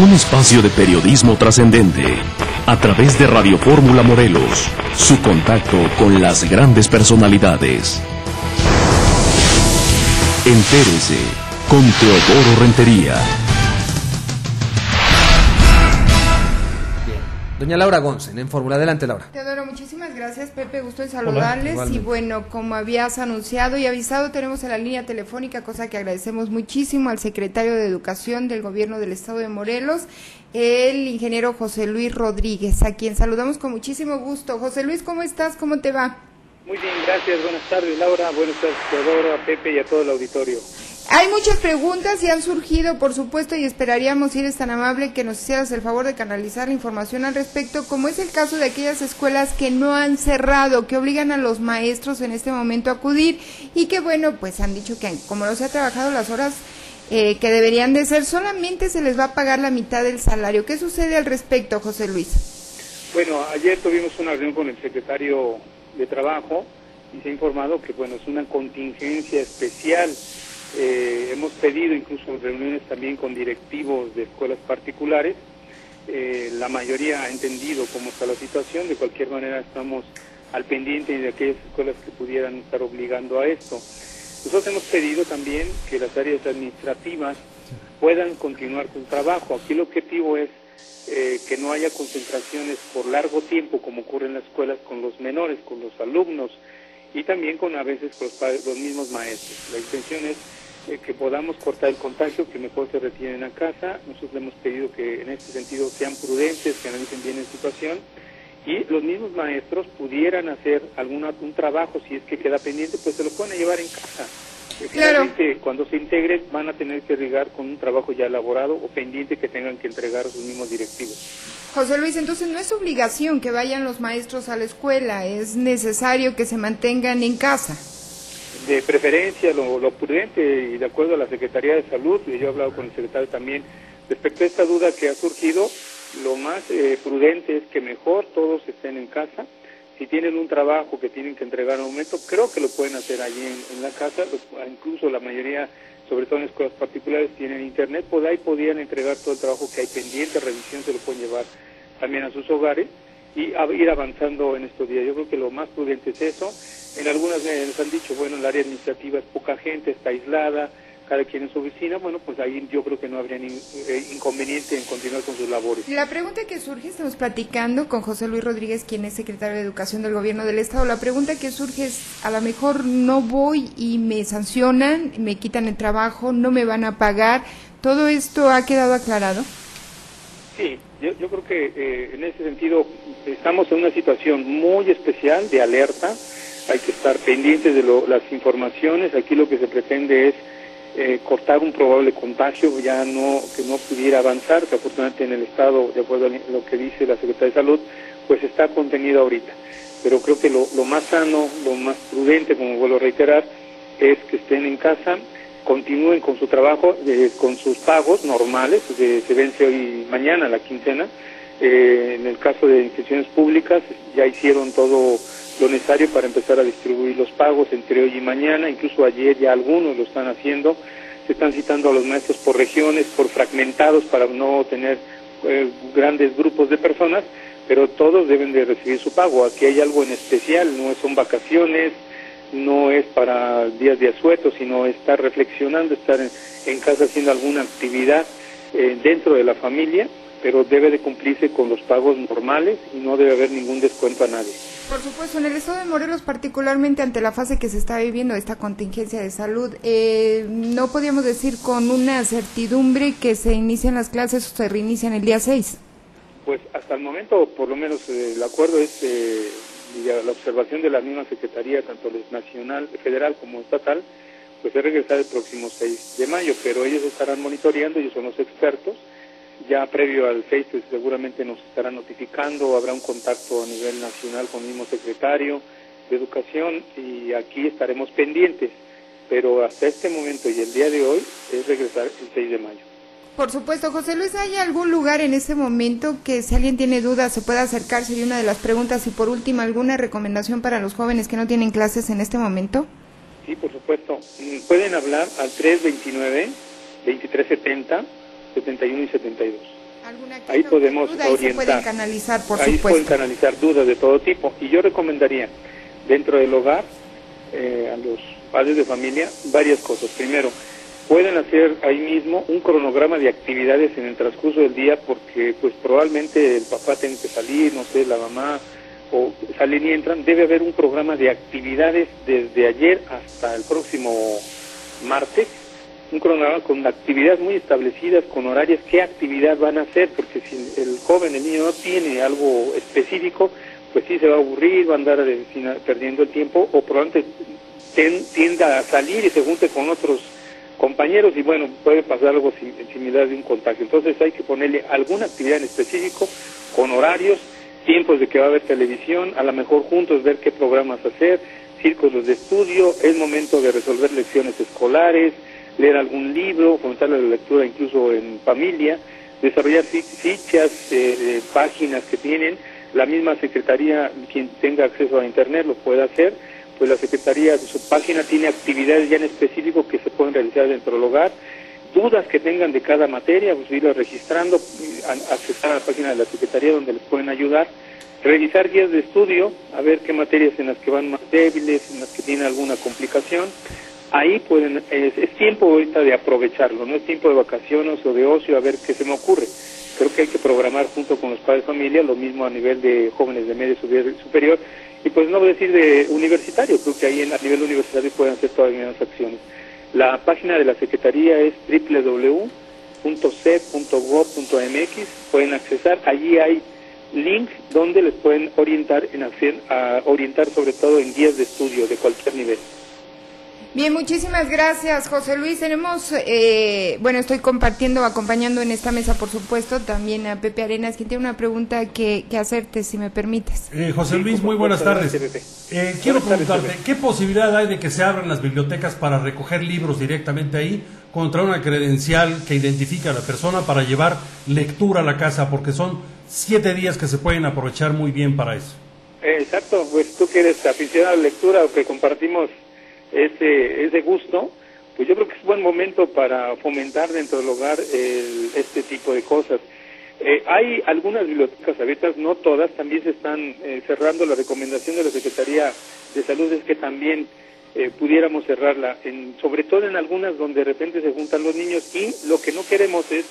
Un espacio de periodismo trascendente. A través de Radio Fórmula Morelos. Su contacto con las grandes personalidades. Entérese con Teodoro Rentería. Doña Laura Gonsen, en Fórmula. Adelante, Laura. Teodoro, muchísimas gracias, Pepe. Gusto en saludarles. y bueno, como habías anunciado y avisado, tenemos en la línea telefónica, cosa que agradecemos muchísimo al secretario de Educación del Gobierno del Estado de Morelos, el ingeniero José Luis Rodríguez, a quien saludamos con muchísimo gusto. José Luis, ¿cómo estás? ¿Cómo te va? Muy bien, gracias. Buenas tardes, Laura. Buenas tardes, Teodoro, a Pepe y a todo el auditorio. Hay muchas preguntas y han surgido, por supuesto, y esperaríamos, si eres tan amable, que nos hicieras el favor de canalizar la información al respecto, como es el caso de aquellas escuelas que no han cerrado, que obligan a los maestros en este momento a acudir y que, bueno, pues han dicho que como no se ha trabajado las horas eh, que deberían de ser, solamente se les va a pagar la mitad del salario. ¿Qué sucede al respecto, José Luis? Bueno, ayer tuvimos una reunión con el secretario de Trabajo y se ha informado que, bueno, es una contingencia especial eh, hemos pedido incluso reuniones también con directivos de escuelas particulares. Eh, la mayoría ha entendido cómo está la situación. De cualquier manera estamos al pendiente de aquellas escuelas que pudieran estar obligando a esto. Nosotros hemos pedido también que las áreas administrativas puedan continuar con trabajo. Aquí el objetivo es eh, que no haya concentraciones por largo tiempo como ocurre en las escuelas con los menores, con los alumnos y también con a veces los, los mismos maestros. La intención es eh, que podamos cortar el contagio, que mejor se retienen a casa. Nosotros le hemos pedido que en este sentido sean prudentes, que analicen bien la situación y los mismos maestros pudieran hacer alguna, un trabajo, si es que queda pendiente, pues se lo pueden llevar en casa. Claro. Cuando se integren van a tener que regar con un trabajo ya elaborado o pendiente que tengan que entregar a sus mismos directivos. José Luis, entonces no es obligación que vayan los maestros a la escuela, es necesario que se mantengan en casa de preferencia lo, prudente y de acuerdo a la Secretaría de Salud, y yo he hablado con el secretario también, respecto a esta duda que ha surgido, lo más eh, prudente es que mejor todos estén en casa. Si tienen un trabajo que tienen que entregar en un momento, creo que lo pueden hacer allí en, la casa, incluso la mayoría, sobre todo en escuelas particulares, tienen internet, pues ahí podían entregar todo el trabajo que hay pendiente, revisión, se lo pueden llevar también a sus hogares y ir avanzando en estos días. Yo creo que lo más prudente es eso en algunas nos han dicho, bueno, el área administrativa es poca gente, está aislada, cada quien en su oficina, bueno, pues ahí yo creo que no habría ningún eh, inconveniente en continuar con sus labores. La pregunta que surge, estamos platicando con José Luis Rodríguez, quien es secretario de Educación del Gobierno del Estado, la pregunta que surge es, a lo mejor no voy y me sancionan, me quitan el trabajo, no me van a pagar, ¿todo esto ha quedado aclarado? Sí, yo, yo creo que eh, en ese sentido estamos en una situación muy especial de alerta, hay que estar pendientes de las informaciones. Aquí lo que se pretende es eh, cortar un probable contagio, ya no que no pudiera avanzar, que afortunadamente en el Estado, de acuerdo a lo que dice la Secretaría de Salud, pues está contenido ahorita. Pero creo que lo, más sano, lo más prudente, como vuelvo a reiterar, es que estén en casa, continúen con su trabajo, eh, con sus pagos normales, que se vence hoy mañana la quincena. Eh, en el caso de instituciones públicas ya hicieron todo lo necesario para empezar a distribuir los pagos entre hoy y mañana, incluso ayer ya algunos lo están haciendo, se están citando a los maestros por regiones, por fragmentados para no tener eh, grandes grupos de personas, pero todos deben de recibir su pago. Aquí hay algo en especial, no son vacaciones, no es para días de asueto, sino estar reflexionando, estar en, casa haciendo alguna actividad eh, dentro de la familia, pero debe de cumplirse con los pagos normales y no debe haber ningún descuento a nadie. Por supuesto, en el estado de Morelos, particularmente ante la fase que se está viviendo esta contingencia de salud, eh, no podíamos decir con una certidumbre que se inician las clases o se reinician el día 6. Pues hasta el momento, por lo menos, eh, el acuerdo es eh, la observación de la misma Secretaría, tanto nacional, federal como estatal, pues es regresar el próximo 6 de mayo, pero ellos estarán monitoreando, ellos son los expertos, ya previo al 6 pues, seguramente nos estará notificando, habrá un contacto a nivel nacional con el mismo secretario de Educación y aquí estaremos pendientes, pero hasta este momento y el día de hoy es regresar el 6 de mayo. Por supuesto, José Luis, ¿hay algún lugar en este momento que si alguien tiene dudas se pueda acercar? Sería una de las preguntas. Y por último, ¿alguna recomendación para los jóvenes que no tienen clases en este momento? Sí, por supuesto. Mm, pueden hablar al 329-2370 71 y 72. ahí podemos orientar. Ahí pueden canalizar, por ahí supuesto. pueden canalizar dudas de todo tipo. Y yo recomendaría, dentro del hogar, eh, a los padres de familia, varias cosas. Primero, pueden hacer ahí mismo un cronograma de actividades en el transcurso del día porque pues probablemente el papá tenga que salir, no sé, la mamá o salen y entran, debe haber un programa de actividades desde ayer hasta el próximo martes, un cronograma con actividades muy establecidas, con horarios, qué actividad van a hacer, porque si el joven, el niño no tiene algo específico, pues sí se va a aburrir, va a andar perdiendo el tiempo o probablemente tienda a salir y se junte con otros compañeros y bueno, puede pasar algo similar de un contagio. Entonces hay que ponerle alguna actividad en específico con horarios, tiempos de que va a haber televisión, a lo mejor juntos ver qué programas hacer, círculos de estudio, es momento de resolver lecciones escolares, leer algún libro, fomentar la lectura incluso en familia, desarrollar fichas, eh, páginas que tienen, la misma secretaría, quien tenga acceso a internet lo puede hacer, pues la Secretaría, su página tiene actividades ya en específico que se pueden realizar dentro del hogar, dudas que tengan de cada materia, pues irlas registrando, accesar a la página de la Secretaría donde les pueden ayudar, revisar guías de estudio, a ver qué materias en las que van más débiles, en las que tienen alguna complicación, ahí pueden, es, tiempo ahorita de aprovecharlo, no es tiempo de vacaciones o de ocio, a ver qué se me ocurre creo que hay que programar junto con los padres de familia, lo mismo a nivel de jóvenes de medio superior, y pues no voy a decir de universitario, creo que ahí en, a nivel universitario pueden hacer todavía más acciones. La página de la Secretaría es www.c.gov.mx, pueden accesar, allí hay links donde les pueden orientar en hacer, a orientar sobre todo en guías de estudio de cualquier nivel. Bien, muchísimas gracias, José Luis. Tenemos, eh, bueno, estoy compartiendo, acompañando en esta mesa, por supuesto, también a Pepe Arenas, quien tiene una pregunta que, hacerte, si me permites. Eh, José Luis, muy buenas tardes. Eh, quiero preguntarte, ¿qué posibilidad hay de que se abran las bibliotecas para recoger libros directamente ahí contra una credencial que identifique a la persona para llevar lectura a la casa? Porque son siete días que se pueden aprovechar muy bien para eso. Exacto, pues tú que eres aficionado a la lectura o que compartimos ese, ese gusto, pues yo creo que es buen momento para fomentar dentro del hogar este tipo de cosas. Eh, hay algunas bibliotecas abiertas, no todas, también se están eh, cerrando. La recomendación de la Secretaría de Salud es que también eh, pudiéramos cerrarla, en, sobre todo en algunas donde de repente se juntan los niños y lo que no queremos es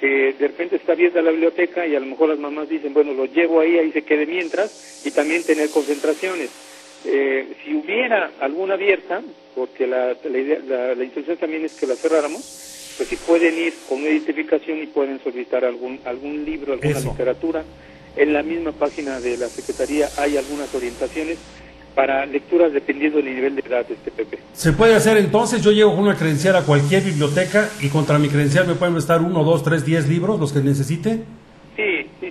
que de repente está abierta la biblioteca y a lo mejor las mamás dicen, bueno, lo llevo ahí, ahí se quede mientras, y también tener concentraciones. Eh, si hubiera alguna abierta, porque la, la, la, intención también es que la cerráramos, pues sí pueden ir con una identificación y pueden solicitar algún, algún libro, alguna literatura. En la misma página de la Secretaría hay algunas orientaciones para lecturas dependiendo del nivel de edad de este PP. Se puede hacer entonces, yo llego con una credencial a cualquier biblioteca y contra mi credencial me pueden prestar uno, dos, tres, diez libros, los que necesite.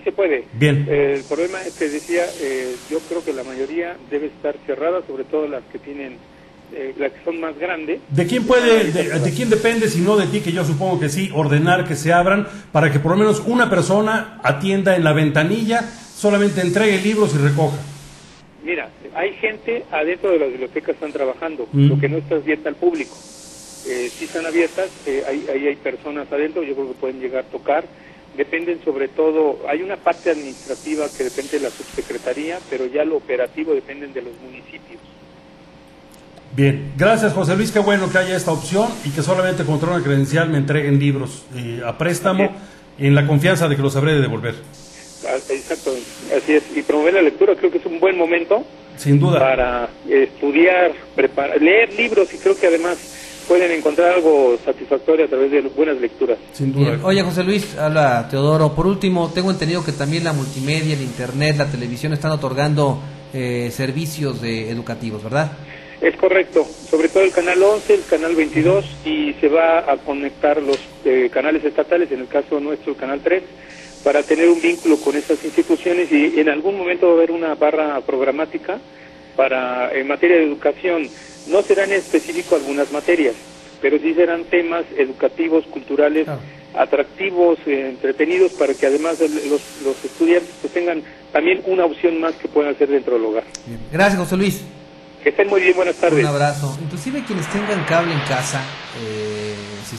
Se puede. Bien. Eh, el problema es que decía, eh, yo creo que la mayoría debe estar cerrada, sobre todo las que tienen, eh, las que son más grandes. ¿De quién puede, de, quién depende, si no de ti, que yo supongo que sí, ordenar que se abran para que por lo menos una persona atienda en la ventanilla, solamente entregue libros y recoja? Mira, hay gente adentro de las bibliotecas están trabajando, mm. lo que no está abierta al público. Eh, sí están abiertas, ahí, ahí hay personas adentro, yo creo que pueden llegar a tocar dependen sobre todo, hay una parte administrativa que depende de la subsecretaría, pero ya lo operativo dependen de los municipios. Bien, gracias José Luis, qué bueno que haya esta opción y que solamente contra una credencial me entreguen libros eh, a préstamo en la confianza de que los habré de devolver. Ah, exacto, así es. Y promover la lectura creo que es un buen momento. Sin duda. Para estudiar, preparar, leer libros y creo que además pueden encontrar algo satisfactorio a través de buenas lecturas. Sin duda. Oye, José Luis, habla Teodoro. Por último, tengo entendido que también la multimedia, el internet, la televisión están otorgando eh, servicios de educativos, ¿verdad? Es correcto, sobre todo el canal 11, el canal 22 y se va a conectar los eh, canales estatales, en el caso nuestro el canal 3, para tener un vínculo con estas instituciones y en algún momento va a haber una barra programática para en materia de educación no serán en específico algunas materias, pero sí serán temas educativos, culturales, atractivos, eh, entretenidos, para que además los, los estudiantes pues, tengan también una opción más que puedan hacer dentro del hogar. Gracias, José Luis. Que estén muy bien, buenas tardes. Un abrazo. Inclusive quienes tengan cable en casa, eh,